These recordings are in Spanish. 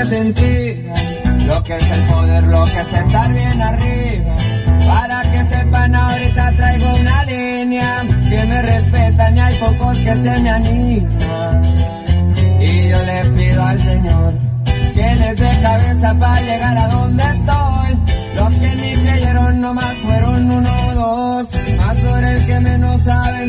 lo que es el poder, lo que es estar bien arriba. Para que sepan ahorita traigo una línea, que me respetan y hay pocos que se me animan. Y yo le pido al Señor que les dé cabeza para llegar a donde estoy. Los que ni creyeron nomás fueron uno o dos, más por el que menos sabe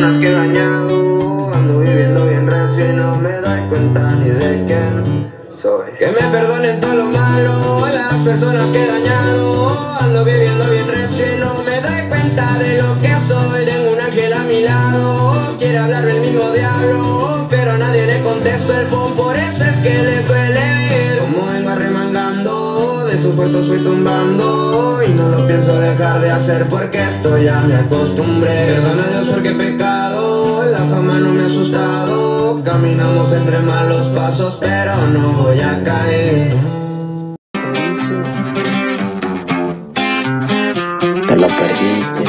personas que dañado. Ando viviendo bien recio y no me doy cuenta ni de quién soy. Que me perdonen todo lo malo, las personas que he dañado. Ando viviendo bien recio y no me doy cuenta de lo que soy. Tengo un ángel a mi lado, quiere hablarme el mismo diablo. Arremangando, de su puesto soy tumbando. Y no lo pienso dejar de hacer porque esto ya me acostumbré. Perdona a Dios porque he pecado, la fama no me ha asustado. Caminamos entre malos pasos, pero no voy a caer. Te lo perdiste.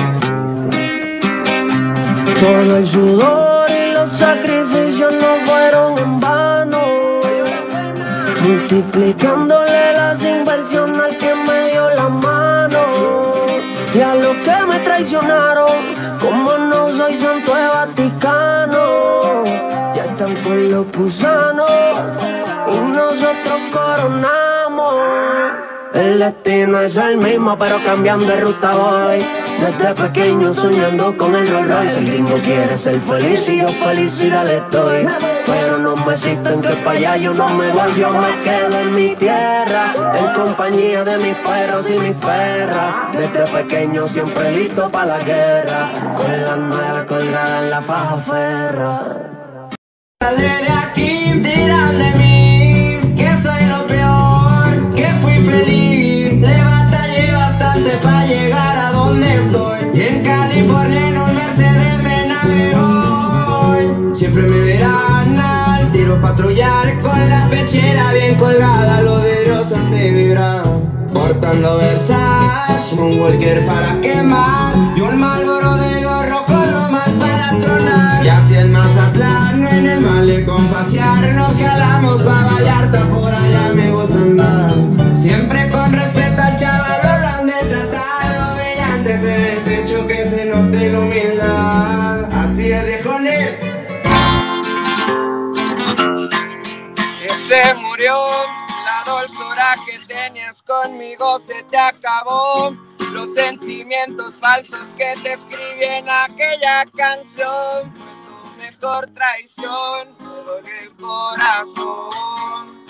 Todo el sudor y los sacrificios no fueron en vano. Multiplicándole las inversiones al que me dio la mano. Y a los que me traicionaron, como no soy santo de Vaticano, ya están con los gusanos y nosotros coronamos. El destino es el mismo, pero cambiando de ruta voy. Desde pequeño soñando con el Rolls Royce. El gringo quiere ser feliz y yo felicidad le doy. Pero no me existen que para allá yo no me voy. Yo me quedo en mi tierra, en compañía de mis perros y mis perras. Desde pequeño siempre listo para la guerra. Con las nueve colgadas en la faja ferra. Para llegar a donde estoy. Y en California en un Mercedes me navego hoy. Siempre me verán al tiro patrullar con la pechera bien colgada, los vidrios de vibrar. Portando Versace, un Walker para quemar y un Marlboro de los rojos más para tronar. Y así en Mazatlán, en el malecón pasear, nos jalamos pa' la humildad. Así es de que murió. La dulzura que tenías conmigo se te acabó. Los sentimientos falsos que te escribí en aquella canción fue tu mejor traición. Duele el corazón.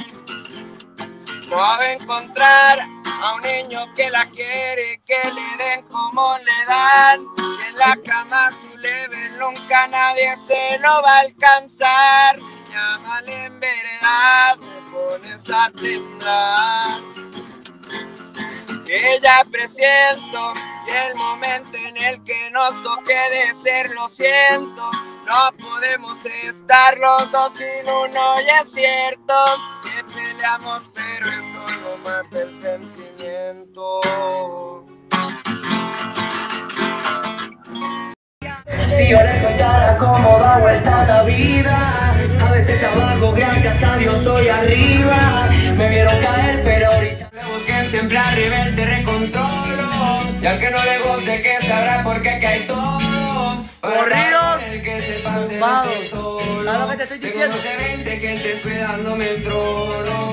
No va a encontrar a un niño que la quiere, que le den como le dan. La cama su level nunca nadie se lo va a alcanzar. Mal en verdad, me pones a temblar. Ya presiento y el momento en el que nos toque de ser, lo siento. No podemos estar los dos sin uno y es cierto que peleamos, pero eso no mata el sentimiento. Si yo les contara cómo da vuelta la vida, a veces abajo, gracias a Dios soy arriba. Me vieron caer, pero ahorita. Le busquen siempre arriba el te recontrolo. Y al que no le guste que sabrá por qué que hay todo. Corridos, el que se pase no solo. ¿Sabes lo que te estoy Tengo diciendo? de 20 gentes cuidándome el trono.